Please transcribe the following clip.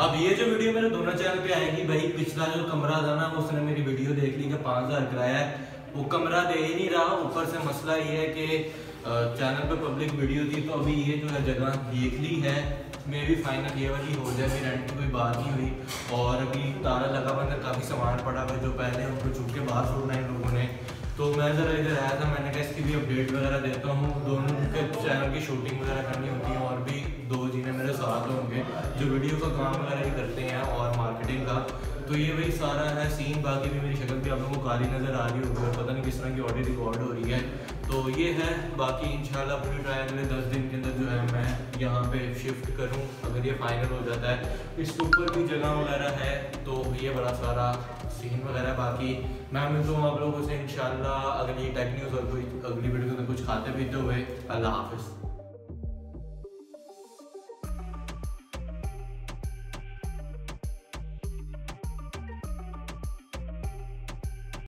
अब ये जो वीडियो मेरे दोनों चैनल पे आएगी, भाई, पिछला जो कमरा था ना, उसने मेरी वीडियो देख ली कि पाँच हज़ार कराया है। वो कमरा दे ही नहीं रहा, ऊपर से मसला ये है कि चैनल पे पब्लिक वीडियो थी तो अभी ये जो है जगह देख ली है। मे भी फाइनल ये वाली हो जाए, मेरी रेंट की कोई बात नहीं हुई। और अभी तारा लगा हुआ काफ़ी सामान पड़ा हुआ जो पहले उनको छुप के बाहर छोड़ना इन लोगों ने। तो मैं ज़रा इधर आया था, मैंने कहा इसकी भी अपडेट वगैरह देता हूँ। दोनों होंगे जो वीडियो का काम वगैरह भी करते हैं और मार्केटिंग का। तो ये वही सारा है सीन बाकी भी मेरी शक्ल भी आप लोगों को काली नज़र आ रही होगी पता नहीं किस तरह की ऑडियो रिकॉर्ड हो रही है। तो ये है, बाकी इंशाल्लाह पूरी ट्राई अगले दस दिन के अंदर जो है मैं यहाँ पे शिफ्ट करूँ, अगर ये फाइनल हो जाता है। इसके ऊपर भी जगह वगैरह है तो ये बड़ा सारा सीन वगैरह बाकी। मैं मिलता हूँ आप लोगों से, इंशाल्लाह अगली टेक न्यूज़ और कोई अगली वीडियो में कुछ खाते पीते हुए। अल्लाह हाफिज़।